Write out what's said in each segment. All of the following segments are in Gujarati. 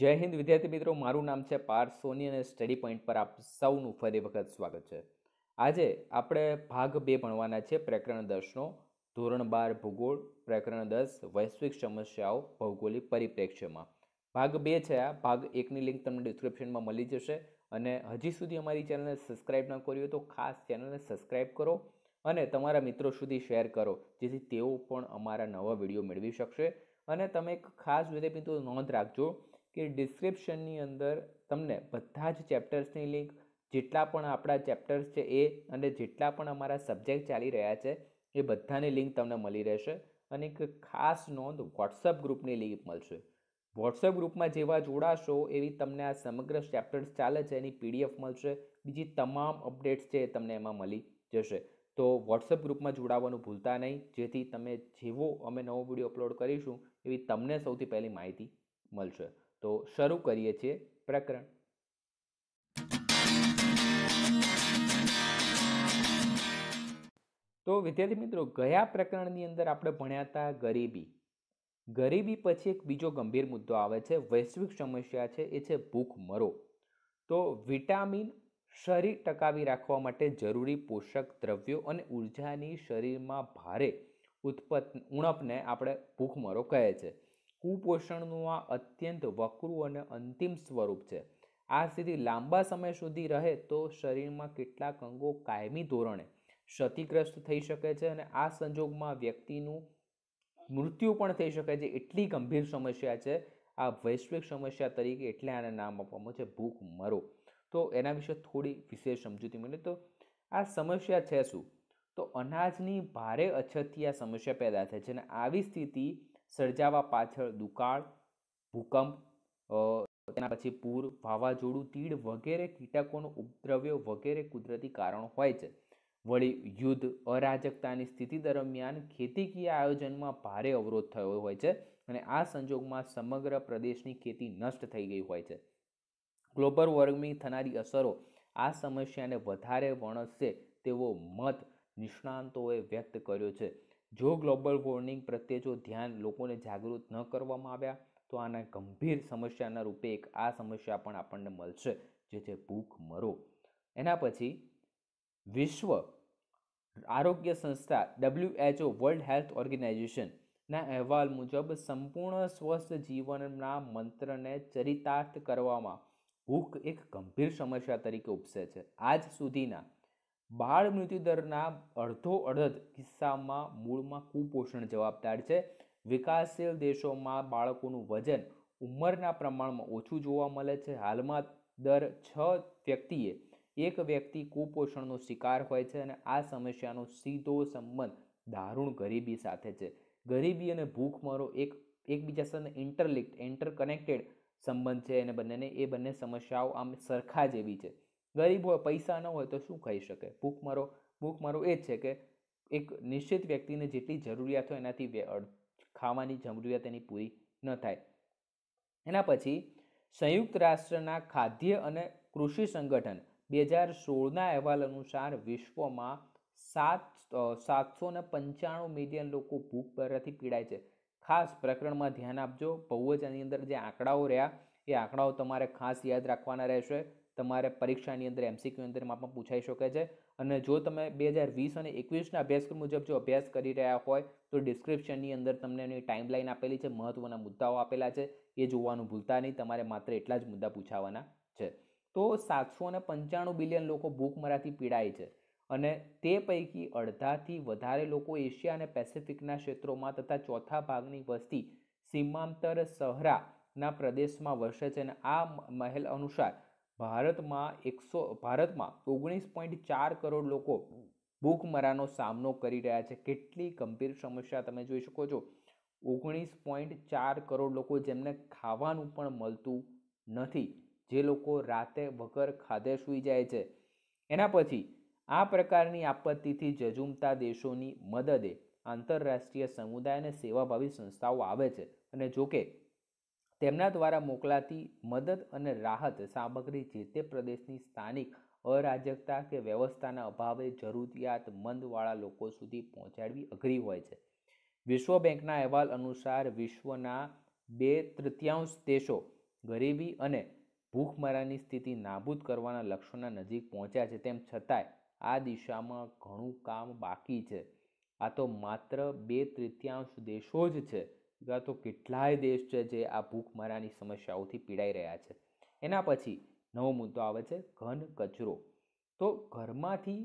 જય હિન્દ, વિદ્યાર્થી મિત્રો. મારું નામ છે પાર્થ સોની અને સ્ટડી પોઈન્ટ પર આપ સૌનું ફરી વખત સ્વાગત છે. આજે આપણે ભાગ બે ભણવાના છે, પ્રકરણ દસનો. ધોરણ બાર, ભૂગોળ. પ્રકરણ દસ, વૈશ્વિક સમસ્યાઓ, ભૌગોલિક પરિપ્રેક્ષ્યમાં. ભાગ બે છે આ. ભાગ એકની લિંક તમને ડિસ્ક્રિપ્શનમાં મળી જશે. અને હજી સુધી અમારી ચેનલને સબસ્ક્રાઇબ ન કરી હોય તો ખાસ ચેનલને સબસ્ક્રાઇબ કરો અને તમારા મિત્રો સુધી શેર કરો, જેથી તેઓ પણ અમારા નવા વીડિયો મેળવી શકશે. અને તમે એક ખાસ વિદ્યાર્થી નોંધ રાખજો કે ડિસ્ક્રિપ્શનની અંદર તમને બધા જ ચેપ્ટર્સની લિંક જેટલા પણ આપણા ચેપ્ટર્સ છે એ અને જેટલા પણ અમારા સબ્જેક્ટ ચાલી રહ્યા છે, એ બધાની લિંક તમને મળી રહેશે. અને એક ખાસ નોંધ વોટ્સઅપ ગ્રુપની લિંક મળશે. વોટ્સઅપ ગ્રુપમાં જેવા જોડાશો એવી તમને આ સમગ્ર ચેપ્ટર્સ ચાલે છે, એની પીડીએફ મળશે. બીજી તમામ અપડેટ્સ છે એ તમને એમાં મળી જશે. તો વોટ્સઅપ ગ્રુપમાં જોડાવાનું ભૂલતા નહીં. જેથી તમે જેવો અમે નવો વીડિયો અપલોડ કરીશું એવી તમને સૌથી પહેલી માહિતી મળશે. તો શરૂ કરીએ છીએ પ્રકરણ. તો વિદ્યાર્થી મિત્રો, ગયા પ્રકરણની અંદર આપણે ભણ્યા હતા ગરીબી. ગરીબી પછી એક બીજો ગંભીર મુદ્દો આવે છે, વૈશ્વિક સમસ્યા છે, એ છે ભૂખમરો. તો વિટામિન શરીર ટકાવી રાખવા માટે જરૂરી પોષક દ્રવ્યો અને ઉર્જાની શરીરમાં ભારે ઉત્પત્ત ઉણપને આપણે ભૂખમરો કહે છે. કુપોષણનું આ અત્યંત વકરું અને અંતિમ સ્વરૂપ છે. આ સ્થિતિ લાંબા સમય સુધી રહે તો શરીરમાં કેટલાક અંગો કાયમી ધોરણે ક્ષતિગ્રસ્ત થઈ શકે છે અને આ સંજોગમાં વ્યક્તિનું મૃત્યુ પણ થઈ શકે છે. એટલી ગંભીર સમસ્યા છે. આ વૈશ્વિક સમસ્યા તરીકે એટલે આને નામ આપવામાં છે ભૂખ મરો. તો એના વિશે થોડી વિશેષ સમજૂતી મળે તો આ સમસ્યા છે શું? તો અનાજની ભારે અછતથી આ સમસ્યા પેદા થાય છે અને આવી સ્થિતિ સર્જાવા પાછળ દુકાળ, ભૂકંપ તેના પછી પૂર, વાવાઝોડું, તીડ વગેરે કીટકોનો ઉપદ્રવ્યો વગેરે કુદરતી કારણો હોય છે. વળી યુદ્ધ, અરાજકતાની સ્થિતિ દરમિયાન ખેતીકીય આયોજનમાં ભારે અવરોધ થયો હોય છે અને આ સંજોગમાં સમગ્ર પ્રદેશની ખેતી નષ્ટ થઈ ગઈ હોય છે. ગ્લોબલ વોર્મિંગ થનારી અસરો આ સમસ્યાને વધારે વણસશે તેવો મત નિષ્ણાંતોએ વ્યક્ત કર્યો છે. જો ગ્લોબલ વોર્મિંગ પ્રત્યે જો ધ્યાન લોકોને જાગૃત ન કરવામાં આવ્યા, તો આના ગંભીર સમસ્યાના રૂપે એક આ સમસ્યા પણ આપણને મળશે, જે છે ભૂખ મરો. એના પછી વિશ્વ આરોગ્ય સંસ્થા ડબલ્યુએચઓ વર્લ્ડ હેલ્થ ઓર્ગેનાઇઝેશનના અહેવાલ મુજબ સંપૂર્ણ સ્વસ્થ જીવનના મંત્રને ચરિતાર્થ કરવામાં ભૂખ એક ગંભીર સમસ્યા તરીકે ઉપસે છે. આજ સુધીના બાળ મૃત્યુદરના અડધો અડધ કિસ્સામાં મૂળમાં કુપોષણ જવાબદાર છે. વિકાસશીલ દેશોમાં બાળકોનું વજન ઉંમરના પ્રમાણમાં ઓછું જોવા મળે છે. હાલમાં દર છ વ્યક્તિએ એક વ્યક્તિ કુપોષણનો શિકાર હોય છે અને આ સમસ્યાનો સીધો સંબંધ દારૂણ ગરીબી સાથે છે. ગરીબી અને ભૂખમરો એક, એકબીજા સાથે ઇન્ટરલિક્ટ ઇન્ટરકનેક્ટેડ સંબંધ છે અને બંનેને, એ બંને સમસ્યાઓ આમ સરખા જેવી છે. ગરીબ હોય, પૈસા ન હોય તો શું ખાઈ શકે? ભૂખમરો ભૂખમરો એ જ છે કે એક નિશ્ચિત વ્યક્તિને જેટલી જરૂરિયાત હોય એનાથી ખાવાની જરૂરિયાત એની પૂરી ન થાય. એના પછી સંયુક્ત રાષ્ટ્રના ખાદ્ય અને કૃષિ સંગઠન બે હજાર સોળના અહેવાલ અનુસાર વિશ્વમાં સાત સાતસો ને પંચાણું મિલિયન લોકો ભૂખ પરથી પીડાય છે. ખાસ પ્રકરણમાં ધ્યાન આપજો, બહુ જ આની અંદર જે આંકડાઓ રહ્યા, એ આંકડાઓ તમારે ખાસ યાદ રાખવાના રહેશે. તમારે પરીક્ષાની અંદર એમસીક્યુ અંદર માપમાં પૂછાઈ શકે છે. અને જો તમે બે હજાર વીસ અને એકવીસના અભ્યાસક્રમ મુજબ જો અભ્યાસ કરી રહ્યા હોય, તો ડિસ્ક્રિપ્શનની અંદર તમને એની ટાઈમલાઈન આપેલી છે મહત્ત્વના મુદ્દાઓ આપેલા છે. એ જોવાનું ભૂલતા નહીં, તમારે માત્ર એટલા જ મુદ્દા પૂછાવાના છે. તો સાતસો ને પંચાણું બિલિયન લોકો ભૂખમરાથી પીડાય છે. અને તે પૈકી અડધાથી વધારે લોકો એશિયા અને પેસિફિકના ક્ષેત્રોમાં તથા ચોથા ભાગની વસ્તી સીમાંતર સહરાના પ્રદેશમાં વસે છે. અને આ મહેલ અનુસાર ભારતમાં એકસો, ભારતમાં ઓગણીસ પોઈન્ટ ચાર કરોડ લોકો ભૂખમરાનો સામનો કરી રહ્યા છે. કેટલી ગંભીર સમસ્યા તમે જોઈ શકો છો. ઓગણીસ પોઈન્ટ ચાર કરોડ લોકો જેમને ખાવાનું પણ મળતું નથી, જે લોકો રાતે વગર ખાધે સૂઈ જાય છે. એના પછી, આ પ્રકારની આપત્તિથી જજુમતા દેશોની મદદે આંતરરાષ્ટ્રીય સમુદાય અને સેવાભાવી સંસ્થાઓ આવે છે. અને જોકે તેમના દ્વારા મોકલાતી મદદ અને રાહત સામગ્રી જે તે પ્રદેશની સ્થાનિક અરાજકતા કે વ્યવસ્થાના અભાવે જરૂરિયાતમંદવાળા લોકો સુધી પહોંચાડવી અઘરી હોય છે. વિશ્વ બેંકના અહેવાલ અનુસાર વિશ્વના બે તૃતીયાંશ દેશો ગરીબી અને ભૂખમરાની સ્થિતિ નાબૂદ કરવાના લક્ષ્યોના નજીક પહોંચ્યા છે, તેમ છતાંય આ દિશામાં ઘણું કામ બાકી છે. આ તો માત્ર બે તૃતીયાંશ દેશો જ છે. અથવા તો કેટલાય દેશ છે જે આ ભૂખમરાની સમસ્યાઓથી પીડાઈ રહ્યા છે. એના પછી નવો મુદ્દો આવે છે ઘન કચરો. તો ઘરમાંથી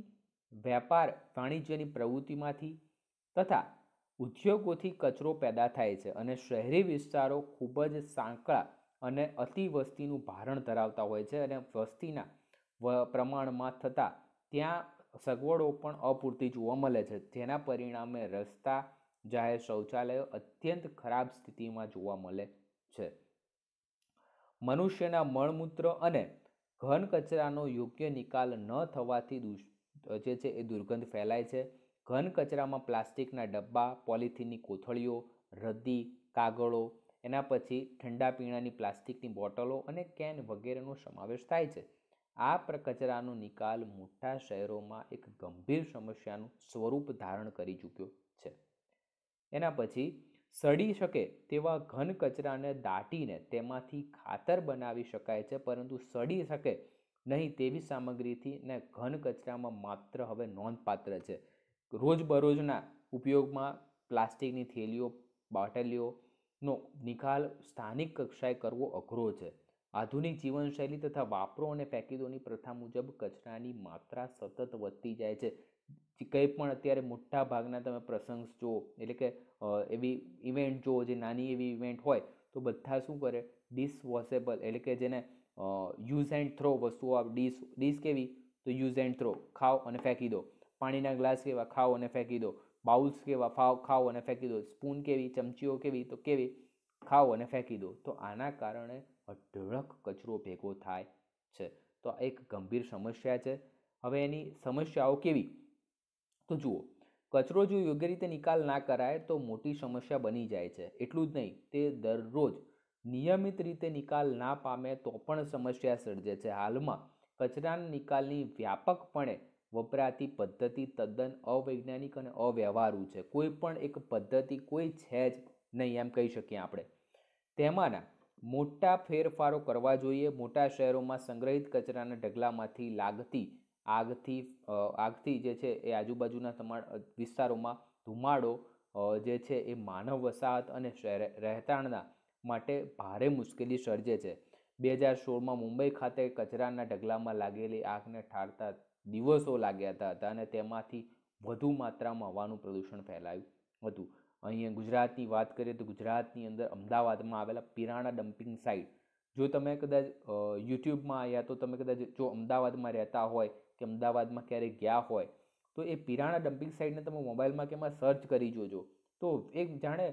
વેપાર વાણિજ્યની પ્રવૃત્તિમાંથી તથા ઉદ્યોગોથી કચરો પેદા થાય છે અને શહેરી વિસ્તારો ખૂબ જ સાંકળા અને અતિવસ્તીનું ભારણ ધરાવતા હોય છે અને વસ્તીના પ્રમાણમાં થતાં ત્યાં સગવડો પણ અપૂરતી જોવા મળે છે. જેના પરિણામે રસ્તા જાહેર શૌચાલયો અત્યંત ખરાબ સ્થિતિમાં જોવા મળે છે. મનુષ્યના મળમૂત્ર અને ઘન કચરાનો યોગ્ય નિકાલ ન થવાથી જે છે એ દુર્ગંધ ફેલાય છે. ઘન કચરામાં પ્લાસ્ટિકના ડબ્બા, પોલિથીનની કોથળીઓ, રદ્દી, કાગળો, એના પછી ઠંડા પીણાની પ્લાસ્ટિકની બોટલો અને કેન વગેરેનો સમાવેશ થાય છે. આ કચરાનો નિકાલ મોટા શહેરોમાં એક ગંભીર સમસ્યાનું સ્વરૂપ ધારણ કરી ચૂક્યો એના પછી સડી શકે તેવા ઘન કચરાને દાટીને તેમાંથી ખાતર બનાવી શકાય છે, પરંતુ સડી શકે નહીં તેવી સામગ્રીથી ને ઘન કચરામાં માત્ર હવે નોંધપાત્ર છે. રોજબરોજના ઉપયોગમાં પ્લાસ્ટિકની થેલીઓ, બાટલીઓનો નિકાલ સ્થાનિક કક્ષાએ કરવો અઘરો છે. આધુનિક જીવનશૈલી તથા વાપરો અને ફેંકી પ્રથા મુજબ કચરાની માત્રા સતત વધતી જાય છે. કંઈ પણ અત્યારે મોટા ભાગના તમે પ્રસંગ જુઓ, એટલે કે એવી ઇવેન્ટ જુઓ, જે નાની એવી ઇવેન્ટ હોય, તો બધા શું કરે? ડિશવોશેબલ એટલે કે જેને યુઝ એન્ડ થ્રો વસ્તુઓ ડીશ ડીશ કેવી? તો યુઝ એન્ડ થ્રો, ખાઓ અને ફેંકી દો. પાણીના ગ્લાસ કેવા? ખાઓ અને ફેંકી દો. બાઉલ્સ કેવા? ફાવ, ખાઓ અને ફેંકી દો. સ્પૂન કેવી? ચમચીઓ કેવી? તો કેવી? ખાઓ અને ફેંકી દો. તો આના કારણે અઢળક કચરો ભેગો થાય છે. તો આ એક ગંભીર સમસ્યા છે. હવે એની સમસ્યાઓ કેવી? તો જુઓ, કચરો જો યોગ્ય રીતે નિકાલ ના કરાય તો મોટી સમસ્યા બની જાય છે. એટલું જ નહીં, તે દરરોજ નિયમિત રીતે નિકાલ ના પામે તો પણ સમસ્યા સર્જે છે. હાલમાં કચરાના નિકાલની વ્યાપકપણે વપરાતી પદ્ધતિ તદ્દન અવૈજ્ઞાનિક અને અવ્યવહારુ છે. કોઈ પણ એક પદ્ધતિ કોઈ છે જ નહીં એમ કહી શકીએ આપણે. તેમાંના મોટા ફેરફારો કરવા જોઈએ. મોટા શહેરોમાં સંગ્રહિત કચરાના ઢગલામાંથી લાગતી આગથી આગથી જે છે એ આજુબાજુના તમારા વિસ્તારોમાં ધુમાડો જે છે એ માનવ વસાહત અને રહેઠાણના માટે ભારે મુશ્કેલી સર્જે છે. બે હજાર સોળમાં મુંબઈ ખાતે કચરાના ઢગલામાં લાગેલી આગને ઠારતા દિવસો લાગ્યા હતા અને તેમાંથી વધુ માત્રામાં હવાનું પ્રદૂષણ ફેલાયું હતું. અહીંયા ગુજરાતની વાત કરીએ તો ગુજરાતની અંદર અમદાવાદમાં આવેલા પિરાણા ડમ્પિંગ સાઇટ. જો તમે કદાચ યુટ્યુબમાં યા તો તમે કદાચ જો અમદાવાદમાં રહેતા હોય કે અમદાવાદમાં ક્યારેક ગયા હોય, તો એ પિરાણા ડમ્પિંગ સાઇટને તમે મોબાઈલમાં કે એમાં સર્ચ કરી જોજો. તો એક જાણે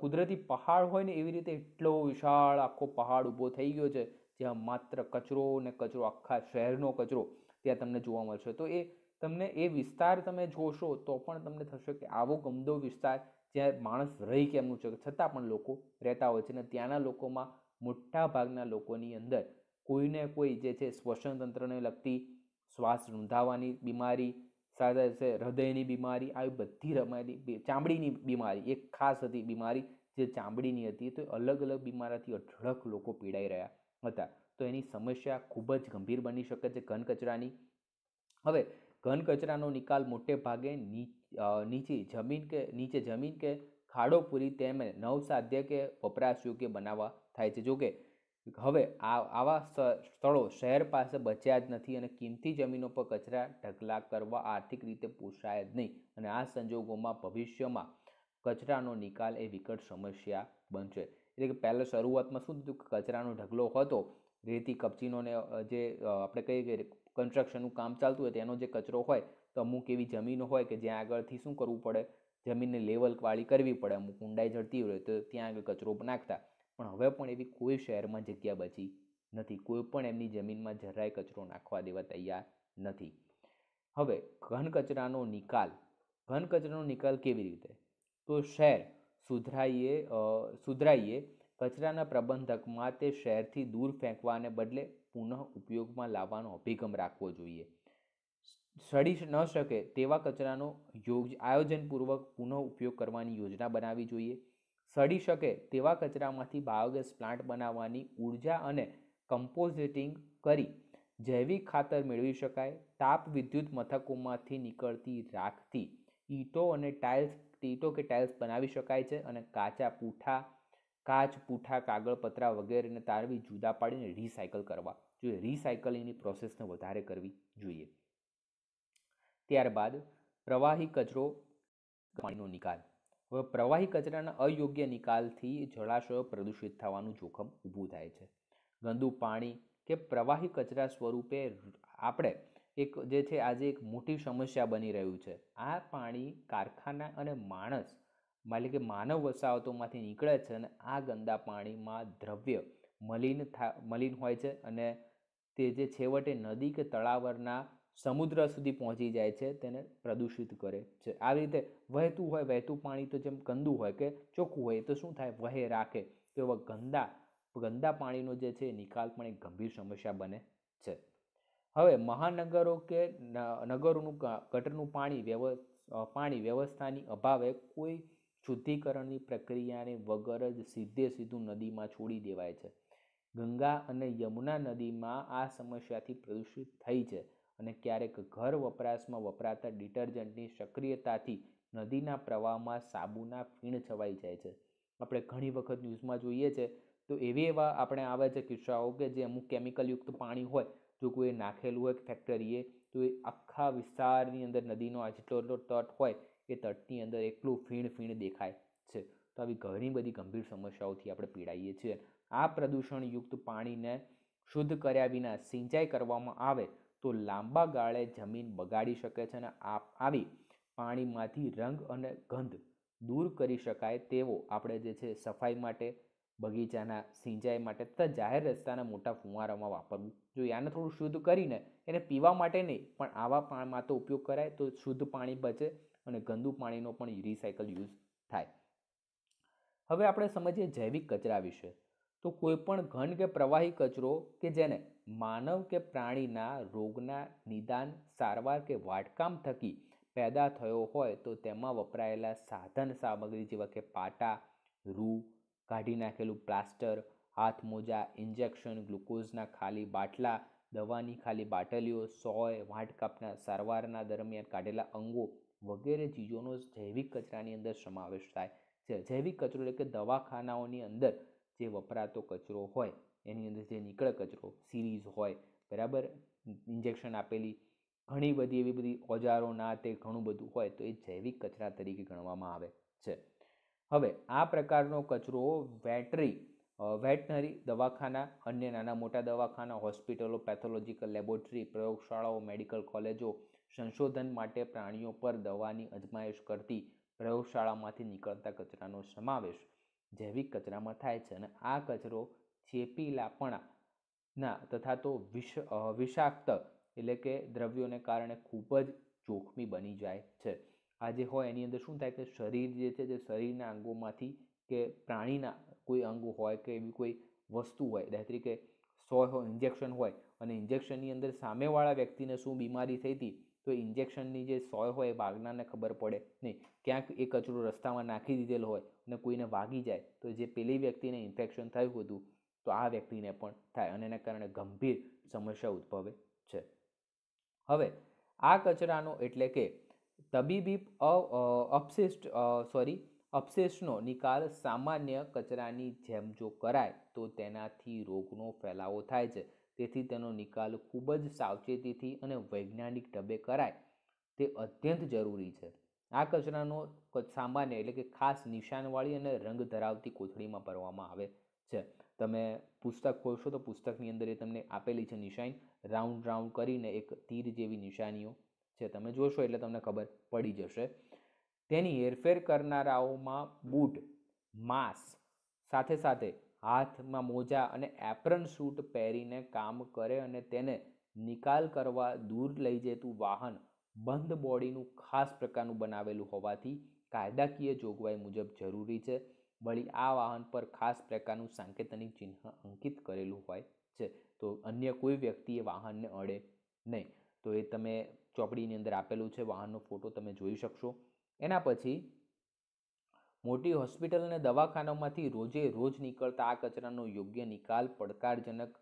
કુદરતી પહાડ હોય ને એવી રીતે એટલો વિશાળ આખો પહાડ ઊભો થઈ ગયો છે, જ્યાં માત્ર કચરો ને કચરો, આખા શહેરનો કચરો ત્યાં તમને જોવા મળશે. તો એ તમને એ વિસ્તાર તમે જોશો તો પણ તમને થશે કે આવો ગમદો વિસ્તાર જ્યાં માણસ રહી કેમનું છે, છતાં પણ લોકો રહેતા હોય છે અને ત્યાંના લોકોમાં મોટા ભાગના લોકોની અંદર કોઈને કોઈ જે છે શ્વસન તંત્રને લગતી શ્વાસ રૂંધાવાની બીમારી સાથે છે હૃદયની બીમારી, આવી બધી રમાયેલી ચામડીની બીમારી, એક ખાસ હતી બીમારી જે ચામડીની હતી તો અલગ અલગ બીમારીથી અઢળક લોકો પીડાઈ રહ્યા હતા. તો એની સમસ્યા ખૂબ જ ગંભીર બની શકે છે ઘન કચરાની. હવે ઘન કચરાનો નિકાલ મોટે ભાગે નીચે જમીન કે, નીચે જમીન કે ખાડો પૂરી તેમ નવસાધ્ય કે વપરાશ યોગ્ય બનાવવા થાય છે. જોકે હવે આ, આવા સ્થળો શહેર પાસે બચ્યા જ નથી અને કિંમતી જમીનો પર કચરા ઢગલા કરવા આર્થિક રીતે પોષાય જ નહીં અને આ સંજોગોમાં ભવિષ્યમાં કચરાનો નિકાલ એ વિકટ સમસ્યા બનશે. એટલે કે પહેલાં શરૂઆતમાં શું થતું કચરાનો ઢગલો હતો, રેતી કપચીનોને જે આપણે કહીએ કે કન્સ્ટ્રક્શનનું કામ ચાલતું હોય તેનો જે કચરો હોય તો અમુક એવી જમીનો હોય કે જ્યાં આગળથી શું કરવું પડે? જમીનને લેવલ વાળી કરવી પડે, અમુક ઊંડાઈ જડતી હોય તો ત્યાં આગળ કચરો નાખતા. પણ હવે પણ એવી કોઈ શહેરમાં જગ્યા બચી નથી. કોઈ પણ એમની જમીનમાં જરાય કચરો નાખવા દેવા તૈયાર નથી. હવે ઘન કચરાનો નિકાલ, ઘન કચરાનો નિકાલ કેવી રીતે? તો શહેર સુધરાઈએ સુધરાઈએ કચરાના પ્રબંધકમાં તે શહેરથી દૂર ફેંકવાને બદલે પુનઃ ઉપયોગમાં લાવવાનો અભિગમ રાખવો જોઈએ. સડી ન શકે તેવા કચરાનો યોગ આયોજનપૂર્વક પુનઃ ઉપયોગ કરવાની યોજના બનાવવી જોઈએ. સડી શકે તેવા કચરામાંથી બાયોગેસ પ્લાન્ટ બનાવવાની ઊર્જા અને કમ્પોઝિટિંગ કરી જૈવિક ખાતર મેળવી શકાય. તાપ વિદ્યુત મથકોમાંથી નીકળતી રાખથી ઈંટો અને ટાઇલ્સ, ઈંટો કે ટાઇલ્સ બનાવી શકાય છે અને કાચા પૂઠા, કાચ, પૂઠા, કાગળ, પતરા વગેરેને તારવી જુદા પાડીને રિસાયકલ કરવા. જોઈએ, રિસાયકલિંગની પ્રોસેસને વધારે કરવી જોઈએ. ત્યારબાદ પ્રવાહી કચરો પાણીનો નિકાલ. પ્રવાહી કચરાના અયોગ્ય નિકાલથી જળાશયો પ્રદૂષિત થવાનું જોખમ ઊભું થાય છે. ગંદુ પાણી કે પ્રવાહી કચરા સ્વરૂપે આપણે એક જે છે આજે એક મોટી સમસ્યા બની રહ્યું છે. આ પાણી કારખાના અને માણસ એટલે કે માનવ વસાહતોમાંથી નીકળે છે અને આ ગંદા પાણીમાં દ્રવ્ય મલિન થા, મલિન હોય છે અને તે જે છેવટે નદી કે તળાવરના સમુદ્ર સુધી પહોંચી જાય છે, તેને પ્રદૂષિત કરે છે. આવી રીતે વહેતું હોય, વહેતું પાણી તો જેમ ગંદુ હોય કે ચોખ્ખું હોય તો શું થાય? વહે, રાખે તો એવા ગંદા ગંદા પાણીનો જે છે નિકાલ પણ એક ગંભીર સમસ્યા બને છે. હવે મહાનગરો કે નગરોનું ગટરનું પાણી વ્યવ પાણી વ્યવસ્થાની અભાવે કોઈ શુદ્ધિકરણની પ્રક્રિયાને વગર જ સીધે સીધું નદીમાં છોડી દેવાય છે. ગંગા અને યમુના નદીમાં આ સમસ્યાથી પ્રદૂષિત થઈ છે. અને ક્યારેક ઘર વપરાશમાં વપરાતા ડિટર્જન્ટની સક્રિયતાથી નદીના પ્રવાહમાં સાબુના ફીણ છવાઈ જાય છે. આપણે ઘણી વખત ન્યૂઝમાં જોઈએ છે, તો એવી એવા આપણે આવે છે કિસ્સાઓ કે જે અમુક કેમિકલયુક્ત પાણી હોય, જો કોઈ નાખેલું હોય ફેક્ટરીએ, તો એ આખા વિસ્તારની અંદર નદીનો જેટલો તટ હોય, એ તટની અંદર એટલું ફીણ ફીણ દેખાય છે. તો આવી ઘણી બધી ગંભીર સમસ્યાઓથી આપણે પીડાઈએ છીએ. આ પ્રદૂષણયુક્ત પાણીને શુદ્ધ કર્યા વિના સિંચાઈ કરવામાં આવે તો લાંબા ગાળે જમીન બગાડી શકે છે અને આવી પાણીમાંથી રંગ અને ગંધ દૂર કરી શકાય તેવો આપણે જે છે સફાઈ માટે, બગીચાના સિંચાઈ માટે તથા જાહેર રસ્તાના મોટા ફુવારામાં વાપરવું જોઈએ. આને થોડું શુદ્ધ કરીને એને પીવા માટે નહીં, પણ આવા પાણીમાં તો ઉપયોગ કરાય તો શુદ્ધ પાણી બચે અને ગંદુ પાણીનો પણ રિસાયકલ યુઝ થાય. હવે આપણે સમજીએ જૈવિક કચરા વિશે. તો કોઈપણ ઘન કે પ્રવાહી કચરો કે જેને માનવ કે પ્રાણીના રોગના નિદાન, સારવાર કે વાટકામ થકી પેદા થયો હોય તો તેમાં વપરાયેલા સાધન સામગ્રી જેવા કે પાટા, રૂ, કાઢી નાખેલું પ્લાસ્ટર, હાથ મોજા, ઇન્જેક્શન, ગ્લુકોઝના ખાલી બાટલા, દવાની ખાલી બાટલીઓ, સોય વાટકાપના સારવારના દરમિયાન કાઢેલા અંગો વગેરે ચીજોનો જૈવિક કચરાની અંદર સમાવેશ થાય છે. જૈવિક કચરો એટલે કે દવાખાનાઓની અંદર જે વપરાતો કચરો હોય, એની અંદર જે નીકળે કચરો સિરીઝ હોય, બરાબર? ઇન્જેક્શન આપેલી, ઘણી બધી એવી બધી ઓજારો ના તે ઘણું બધું હોય, તો એ જૈવિક કચરા તરીકે ગણવામાં આવે છે. હવે, આ પ્રકારનો કચરો વેટરી વેટનરી દવાખાના, અન્ય નાના મોટા દવાખાના, હોસ્પિટલો, પેથોલોજીકલ લેબોરેટરી, પ્રયોગશાળાઓ, મેડિકલ કોલેજો, સંશોધન માટે પ્રાણીઓ પર દવાની અજમાયશ કરતી પ્રયોગશાળામાંથી નીકળતા કચરાનો સમાવેશ જૈવિક કચરામાં થાય છે અને આ કચરો ચેપી લાપણાના તથા તો વિષ વિષાક્ત એટલે કે દ્રવ્યોને કારણે ખૂબ જ જોખમી બની જાય છે. આ જે હોય એની અંદર શું થાય કે શરીર જે છે, જે શરીરના અંગોમાંથી કે પ્રાણીના કોઈ અંગો હોય કે એવી કોઈ વસ્તુ હોય, દાખલા તરીકે સો ઇન્જેક્શન હોય અને ઇન્જેક્શનની અંદર સામેવાળા વ્યક્તિને શું બીમારી થઈ હતી તો ઇન્જેક્શનની જે સોય હોય એ વાઘનાને ખબર પડે નહીં. ક્યાંક એ કચરો રસ્તામાં નાખી દીધેલો હોય અને કોઈને વાગી જાય તો જે પેલી વ્યક્તિને ઇન્ફેક્શન થયું હતું તો આ વ્યક્તિને પણ થાય અને એના કારણે ગંભીર સમસ્યા ઉદ્ભવે છે. હવે, આ કચરાનો એટલે કે તબીબી અપશિષ્ટ સોરી અપશિષ્ટનો નિકાલ સામાન્ય કચરાની જેમ જો કરાય તો તેનાથી રોગનો ફેલાવો થાય છે. તેથી તેનો નિકાલ ખૂબ જ સાવચેતીથી અને વૈજ્ઞાનિક ઢબે કરાય. તે અત્યંત જરૂરી છે. આ કચરાનો સામાન્ય એટલે કે ખાસ નિશાનવાળી અને રંગ ધરાવતી કોથળીમાં ભરવામાં આવે છે. તમે પુસ્તક ખોલશો તો પુસ્તકની અંદર એ તમને આપેલી છે નિશાન. રાઉન્ડ રાઉન્ડ કરીને એક તીર જેવી નિશાનીઓ છે. તમે જોશો એટલે તમને ખબર પડી જશે. તેની હેરફેર કરનારાઓમાં બૂટ, માસ સાથે સાથે હાથમાં મોજા અને એપ્રન સૂટ પહેરીને કામ કરે અને તેને નિકાલ કરવા દૂર લઈ જતું વાહન બંધ બોડીનું ખાસ પ્રકારનું બનાવેલું હોવાથી કાયદાકીય જોગવાઈ મુજબ જરૂરી છે. વળી આ વાહન પર ખાસ પ્રકારનું સાંકેતનિક ચિહ્ન અંકિત કરેલું હોય છે. તો અન્ય કોઈ વ્યક્તિએ વાહનને અડે નહીં. તો એ તમે ચોપડીની અંદર આપેલું છે. વાહનનો ફોટો તમે જોઈ શકશો. એના પછી મોટી હોસ્પિટલ અને દવાખાનામાંથી રોજે રોજ નીકળતા આ કચરાનો યોગ્ય નિકાલ પડકારજનક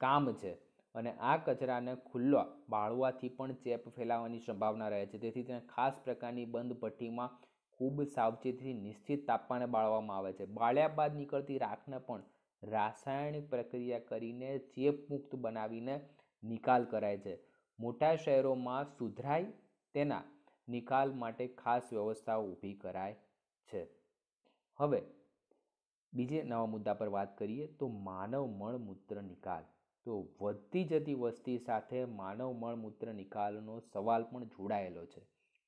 કામ છે અને આ કચરાને ખુલ્લો બાળવાથી પણ ચેપ ફેલાવાની સંભાવના રહે છે. તેથી તેને ખાસ પ્રકારની બંધ ભઠ્ઠીમાં ખૂબ સાવચેતીથી નિશ્ચિત તાપમાને બાળવામાં આવે છે. બાળ્યા બાદ નીકળતી રાખને પણ રાસાયણિક પ્રક્રિયા કરીને ચેપમુક્ત બનાવીને નિકાલ કરાય છે. મોટા શહેરોમાં સુધરાય તેના નિકાલ માટે ખાસ વ્યવસ્થાઓ ઊભી કરાય છે. હવે, બીજે નવા મુદ્દા પર વાત કરીએ તો માનવ મળમૂત્ર નિકાલ. તો વધતી જતી વસ્તી સાથે માનવ મળમૂત્ર નિકાલનો સવાલ પણ જોડાયેલો છે.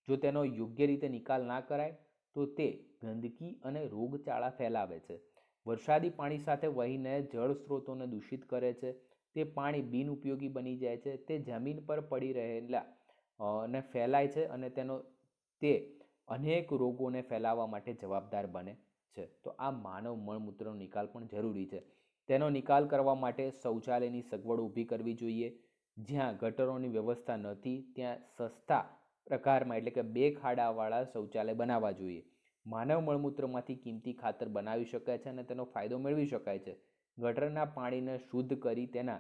જો તેનો યોગ્ય રીતે નિકાલ ના કરાય, તો તે ગંદકી અને રોગચાળા ફેલાવે છે. વરસાદી પાણી સાથે વહીને જળ સ્ત્રોતોને દૂષિત કરે છે. તે પાણી બિનઉપયોગી બની જાય છે. તે જમીન પર પડી રહેલા અને ફેલાય છે અને તેનો, તે અનેક રોગોને ફેલાવવા માટે જવાબદાર બને છે. તો આ માનવ મળમૂત્રનો નિકાલ પણ જરૂરી છે. તેનો નિકાલ કરવા માટે શૌચાલયની સગવડ ઊભી કરવી જોઈએ. જ્યાં ગટરોની વ્યવસ્થા નથી, ત્યાં સસ્તા પ્રકારમાં એટલે કે બે ખાડાવાળા શૌચાલય બનાવવા જોઈએ. માનવ મળમૂત્રમાંથી કિંમતી ખાતર બનાવી શકાય છે અને તેનો ફાયદો મેળવી શકાય છે. ગટરના પાણીને શુદ્ધ કરી તેના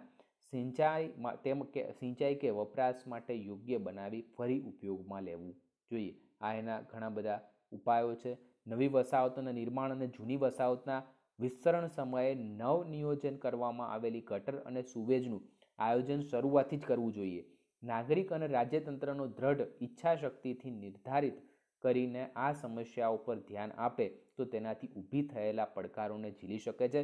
સિંચાઈ તેમ કે, સિંચાઈ કે વપરાશ માટે યોગ્ય બનાવી ફરી ઉપયોગમાં લેવું જોઈએ. આ એના ઘણા બધા ઉપાયો છે. નવી વસાહતોના નિર્માણ અને જૂની વસાહતના વિસ્તરણ સમયે નવનિયોજન કરવામાં આવેલી ગટર અને સુવેજનું આયોજન શરૂઆતથી જ કરવું જોઈએ. નાગરિક અને રાજ્યતંત્રનો દ્રઢ ઈચ્છાશક્તિથી નિર્ધારિત કરીને આ સમસ્યાઓ પર ધ્યાન આપે તો તેનાથી ઊભી થયેલા પડકારોને ઝીલી શકે છે.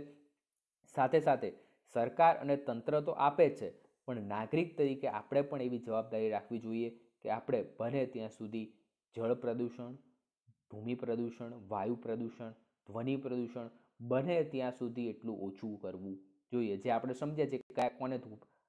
સાથે સાથે સરકાર અને તંત્ર તો આપે છે, પણ નાગરિક તરીકે આપણે પણ એવી જવાબદારી રાખવી જોઈએ કે આપણે બને ત્યાં સુધી જળ પ્રદૂષણ, ભૂમિ પ્રદૂષણ, વાયુ પ્રદૂષણ, ધ્વનિ પ્રદૂષણ બને ત્યાં સુધી એટલું ઓછું કરવું જોઈએ. જે આપણે સમજ્યા છે કયા કોને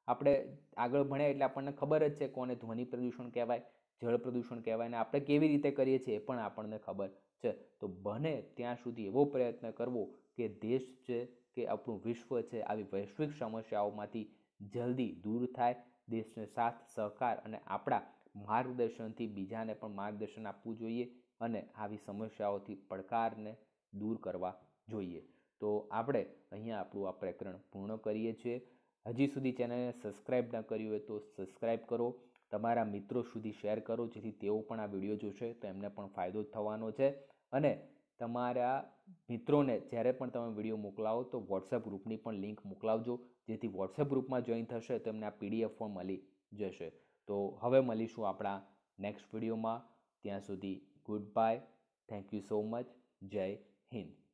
આપણે આગળ ભણ્યા એટલે આપણને ખબર જ છે કોને ધ્વનિ પ્રદૂષણ કહેવાય, જળ પ્રદૂષણ કહેવાય અને આપણે કેવી રીતે કરીએ છીએ એ પણ આપણને ખબર છે. તો બને ત્યાં સુધી એવો પ્રયત્ન કરવો કે દેશ છે કે આપણું વિશ્વ છે આવી વૈશ્વિક સમસ્યાઓમાંથી જલ્દી દૂર થાય, દેશને સાથ, સહકાર અને આપણા માર્ગદર્શનથી બીજાને પણ માર્ગદર્શન આપવું જોઈએ અને આવી સમસ્યાઓથી પડકારને દૂર કરવા જોઈએ. તો આપણે અહીંયા આપણું આ પ્રકરણ પૂર્ણ કરીએ છીએ. હજી સુધી ચેનલને સબસ્ક્રાઈબ ન કરી હોય તો સબસ્ક્રાઈબ કરો. તમારા મિત્રો સુધી શેર કરો, જેથી તેઓ પણ આ વીડિયો જોશે, તો એમને પણ ફાયદો થવાનો છે. અને તમારા મિત્રોને જ્યારે પણ તમે વીડિયો મોકલાવો, તો વોટ્સએપ ગ્રુપની પણ લિંક મોકલાવજો, જેથી વોટ્સએપ ગ્રુપમાં જોઈન થશે, તો એમને આ પીડીએફ ફોર્મ મળી જશે. તો હવે મળીશું આપણા નેક્સ્ટ વિડીયોમાં ત્યાં સુધી good bye thank you so much Jai Hind.